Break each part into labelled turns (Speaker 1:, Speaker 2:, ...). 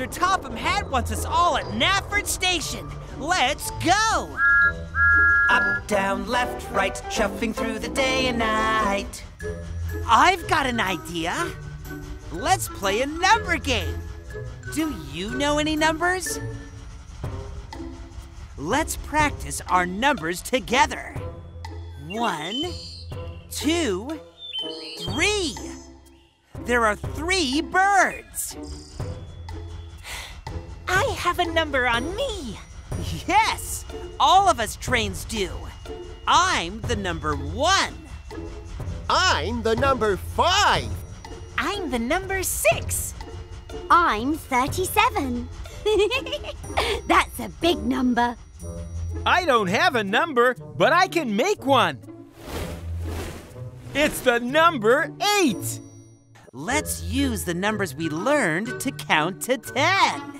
Speaker 1: Sir Topham Hatt wants us all at Knapford Station. Let's go!
Speaker 2: Up, down, left, right, chuffing through the day and night.
Speaker 1: I've got an idea. Let's play a number game. Do you know any numbers? Let's practice our numbers together. One, two, three. There are three birds.
Speaker 3: I have a number on me.
Speaker 1: Yes, all of us trains do. I'm the number one.
Speaker 4: I'm the number five.
Speaker 3: I'm the number six.
Speaker 5: I'm 37. That's a big number.
Speaker 6: I don't have a number, but I can make one. It's the number eight.
Speaker 1: Let's use the numbers we learned to count to ten.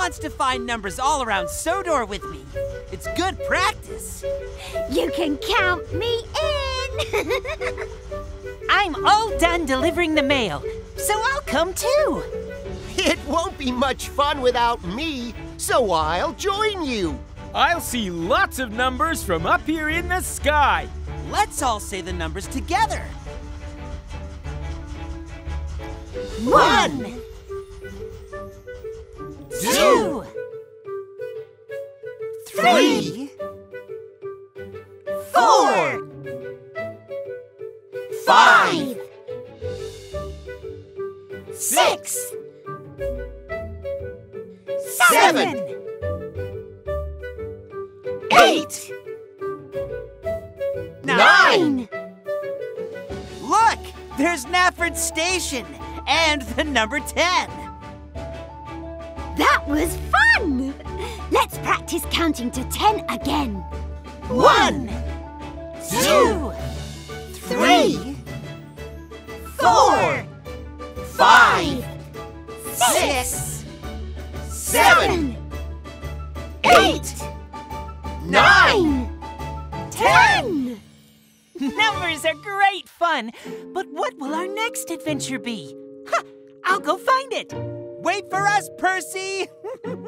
Speaker 1: Who wants to find numbers all around Sodor with me? It's good practice.
Speaker 5: You can count me in.
Speaker 3: I'm all done delivering the mail, so I'll come too.
Speaker 4: It won't be much fun without me, so I'll join you.
Speaker 6: I'll see lots of numbers from up here in the sky.
Speaker 1: Let's all say the numbers together.
Speaker 5: One,
Speaker 1: Two, three,
Speaker 5: four,
Speaker 1: five,
Speaker 5: six,
Speaker 1: seven,
Speaker 5: eight,
Speaker 1: nine. Look, there's Knapford Station and the number 10.
Speaker 5: That was fun! Let's practice counting to ten again.
Speaker 1: One, two, three, four, five, six, seven, eight, nine,
Speaker 5: ten!
Speaker 3: Numbers are great fun, but what will our next adventure be? Ha! I'll go find it.
Speaker 1: Wait for us, Percy!